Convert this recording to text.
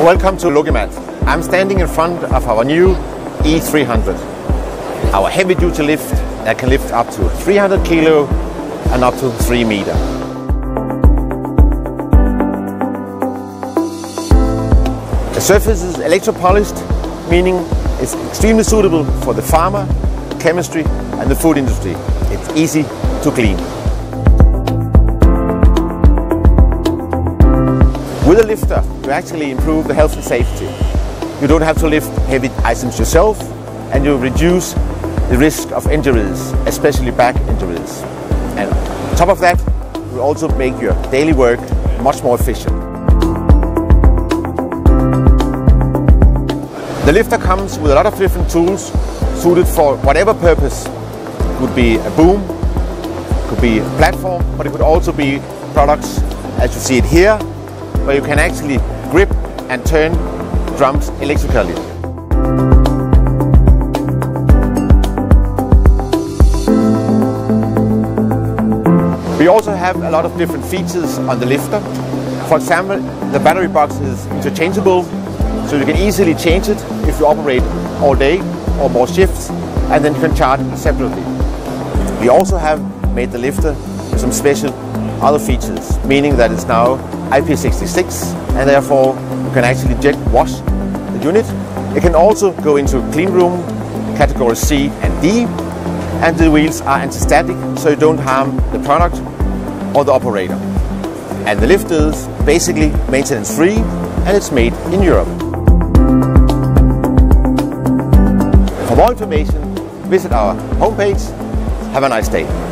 Welcome to Logimat. I'm standing in front of our new E300, our heavy duty lift that can lift up to 300 kilo and up to 3 meter. The surface is electropolished, meaning it's extremely suitable for the pharma, chemistry and the food industry. It's easy to clean. With a lifter, you actually improve the health and safety. You don't have to lift heavy items yourself and you reduce the risk of injuries, especially back injuries. And on top of that, you also make your daily work much more efficient. The lifter comes with a lot of different tools suited for whatever purpose. It could be a boom, it could be a platform, but it could also be products as you see it here, where you can actually grip and turn drums electrically. We also have a lot of different features on the lifter. For example, the battery box is interchangeable so you can easily change it if you operate all day or more shifts and then you can charge separately. We also have made the lifter with some special other features, meaning that it's now IP66 and therefore you can actually jet wash the unit. It can also go into clean room category C and D and the wheels are anti-static so you don't harm the product or the operator. And the lift is basically maintenance free and it's made in Europe. For more information, visit our homepage. Have a nice day.